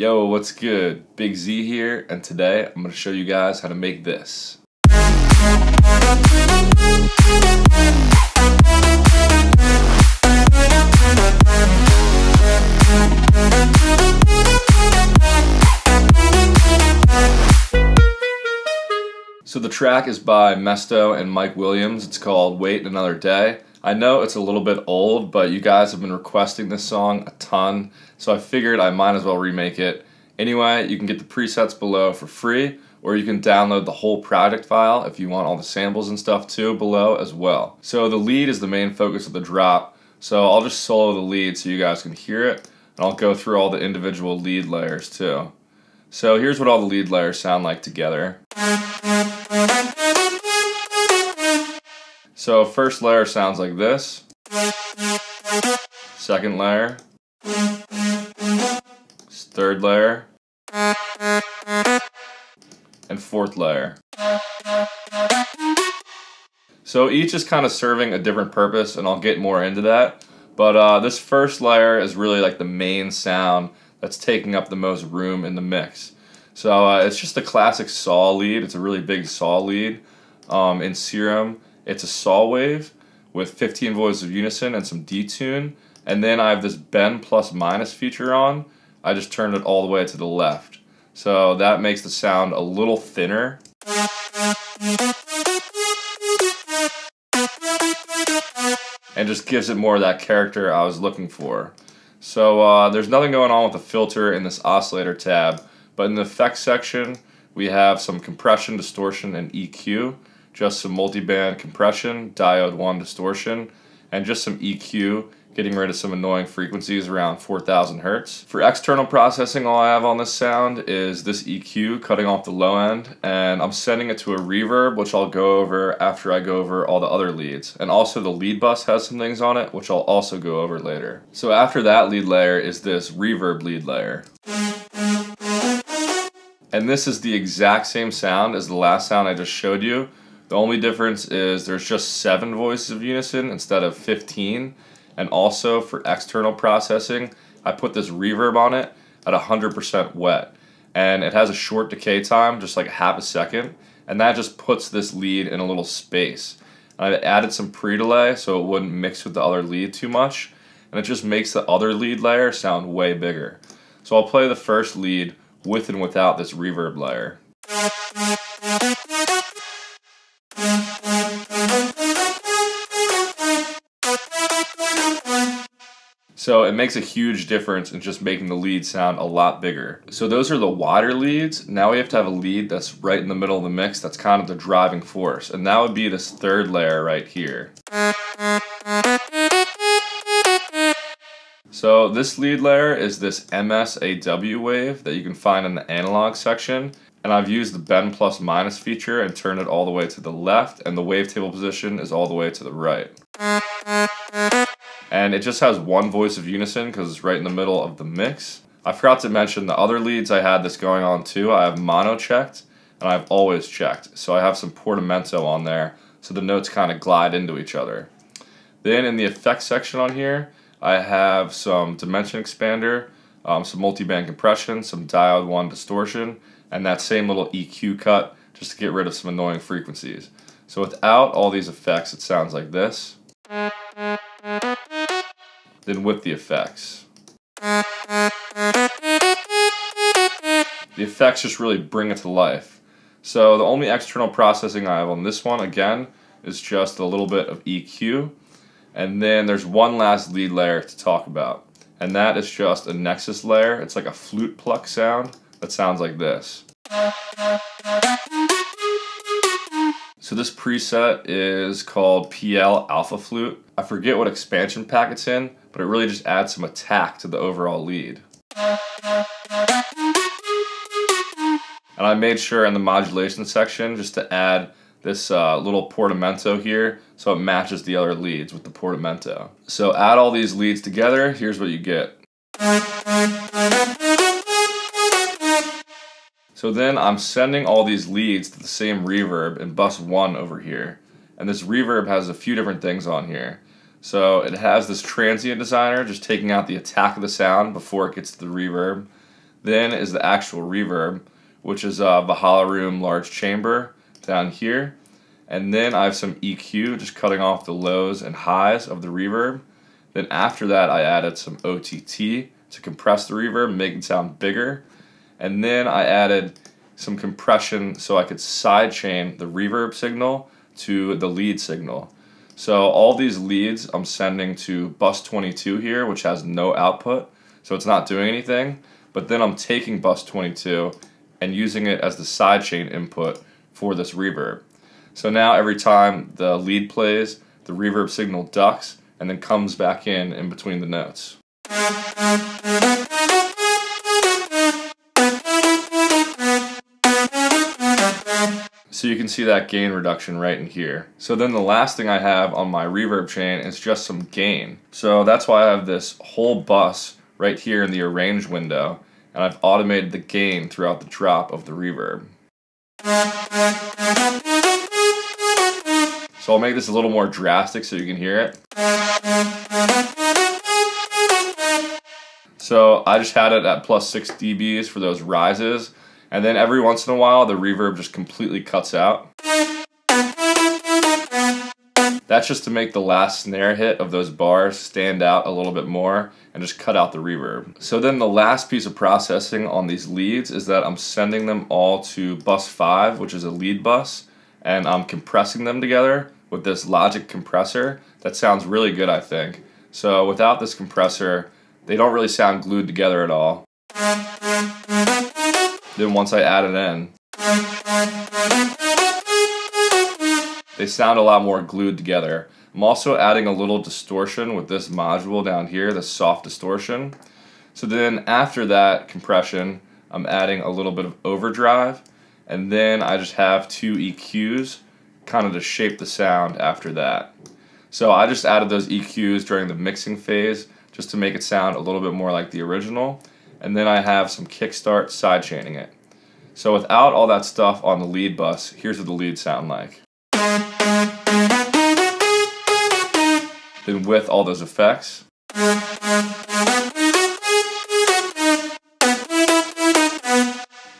Yo, what's good? Big Z here, and today I'm to show you guys how to make this. So the track is by Mesto and Mike Williams. It's called Wait Another Day. I know it's a little bit old, but you guys have been requesting this song a ton, so I figured I might as well remake it. Anyway, you can get the presets below for free, or you can download the whole project file if you want all the samples and stuff too below as well. So the lead is the main focus of the drop, so I'll just solo the lead so you guys can hear it, and I'll go through all the individual lead layers too. So here's what all the lead layers sound like together. So first layer sounds like this. Second layer. Third layer. And fourth layer. So each is kind of serving a different purpose and I'll get more into that. But uh, this first layer is really like the main sound that's taking up the most room in the mix. So uh, it's just a classic saw lead. It's a really big saw lead um, in Serum. It's a saw wave with 15 voices of unison and some detune. And then I have this bend plus minus feature on. I just turned it all the way to the left. So that makes the sound a little thinner. And just gives it more of that character I was looking for. So uh, there's nothing going on with the filter in this oscillator tab, but in the effects section, we have some compression, distortion, and EQ just some multiband compression, diode 1 distortion, and just some EQ, getting rid of some annoying frequencies around 4000 hertz. For external processing, all I have on this sound is this EQ cutting off the low end, and I'm sending it to a reverb, which I'll go over after I go over all the other leads. And also the lead bus has some things on it, which I'll also go over later. So after that lead layer is this reverb lead layer. And this is the exact same sound as the last sound I just showed you, the only difference is there's just seven voices of unison instead of 15. And also for external processing, I put this reverb on it at 100% wet. And it has a short decay time, just like half a second. And that just puts this lead in a little space. I added some pre-delay so it wouldn't mix with the other lead too much. And it just makes the other lead layer sound way bigger. So I'll play the first lead with and without this reverb layer. So it makes a huge difference in just making the lead sound a lot bigger. So those are the wider leads. Now we have to have a lead that's right in the middle of the mix that's kind of the driving force. And that would be this third layer right here. So this lead layer is this MSAW wave that you can find in the analog section. And I've used the bend plus minus feature and turned it all the way to the left and the wavetable position is all the way to the right. And it just has one voice of unison because it's right in the middle of the mix. I forgot to mention the other leads I had this going on too. I have mono checked and I've always checked. So I have some portamento on there so the notes kind of glide into each other. Then in the effects section on here, I have some dimension expander, um, some multiband compression, some diode 1 distortion, and that same little EQ cut just to get rid of some annoying frequencies. So without all these effects, it sounds like this. Then with the effects. The effects just really bring it to life. So the only external processing I have on this one, again, is just a little bit of EQ. And then there's one last lead layer to talk about. And that is just a Nexus layer. It's like a flute pluck sound that sounds like this. So this preset is called PL Alpha Flute. I forget what expansion pack it's in, but it really just adds some attack to the overall lead. And I made sure in the modulation section just to add this uh, little portamento here so it matches the other leads with the portamento. So add all these leads together, here's what you get. So then I'm sending all these leads to the same reverb in bus 1 over here. And this reverb has a few different things on here. So it has this transient designer just taking out the attack of the sound before it gets to the reverb. Then is the actual reverb, which is uh, a Valhalla Room large chamber down here. And then I have some EQ, just cutting off the lows and highs of the reverb. Then after that, I added some OTT to compress the reverb, make it sound bigger. And then I added some compression so I could sidechain the reverb signal to the lead signal. So all these leads I'm sending to bus 22 here, which has no output, so it's not doing anything. But then I'm taking bus 22 and using it as the sidechain input for this reverb. So now every time the lead plays, the reverb signal ducks and then comes back in in between the notes. So you can see that gain reduction right in here. So then the last thing I have on my reverb chain is just some gain. So that's why I have this whole bus right here in the arrange window and I've automated the gain throughout the drop of the reverb. So I'll make this a little more drastic so you can hear it. So I just had it at plus 6 dBs for those rises, and then every once in a while the reverb just completely cuts out. That's just to make the last snare hit of those bars stand out a little bit more and just cut out the reverb. So then the last piece of processing on these leads is that I'm sending them all to bus 5, which is a lead bus, and I'm compressing them together with this Logic compressor that sounds really good, I think. So without this compressor, they don't really sound glued together at all. Then once I add it in, they sound a lot more glued together. I'm also adding a little distortion with this module down here, the soft distortion. So then after that compression, I'm adding a little bit of overdrive, and then I just have two EQs kind of to shape the sound after that. So I just added those EQs during the mixing phase just to make it sound a little bit more like the original. And then I have some kickstart sidechaining it. So without all that stuff on the lead bus, here's what the leads sound like. Then with all those effects,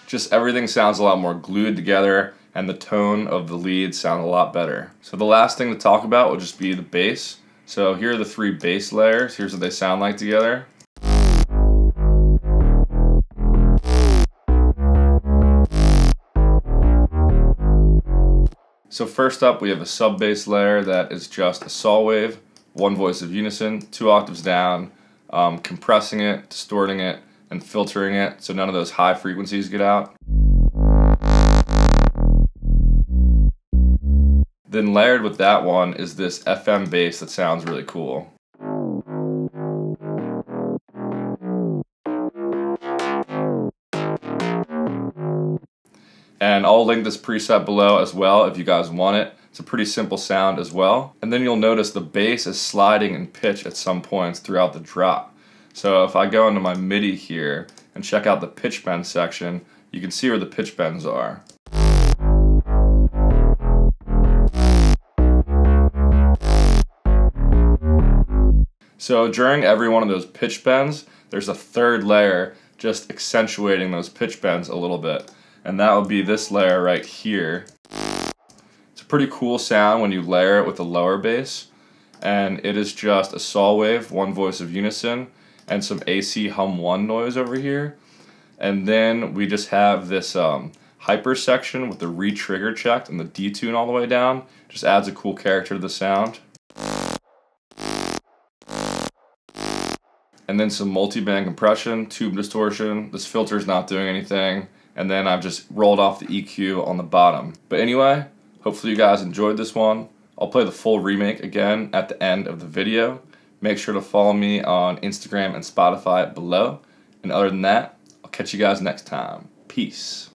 just everything sounds a lot more glued together and the tone of the leads sound a lot better. So the last thing to talk about will just be the bass. So here are the three bass layers. Here's what they sound like together. So first up, we have a sub bass layer that is just a saw wave, one voice of unison, two octaves down, um, compressing it, distorting it, and filtering it so none of those high frequencies get out. Then layered with that one is this FM bass that sounds really cool. And I'll link this preset below as well if you guys want it. It's a pretty simple sound as well. And then you'll notice the bass is sliding in pitch at some points throughout the drop. So if I go into my MIDI here and check out the pitch bend section, you can see where the pitch bends are. So during every one of those pitch bends, there's a third layer just accentuating those pitch bends a little bit. And that would be this layer right here. It's a pretty cool sound when you layer it with a lower bass. And it is just a saw wave, one voice of unison, and some AC hum 1 noise over here. And then we just have this um, hyper section with the re-trigger checked and the detune all the way down. Just adds a cool character to the sound. And then some multi-band compression, tube distortion. This filter is not doing anything. And then I've just rolled off the EQ on the bottom. But anyway, hopefully you guys enjoyed this one. I'll play the full remake again at the end of the video. Make sure to follow me on Instagram and Spotify below. And other than that, I'll catch you guys next time. Peace.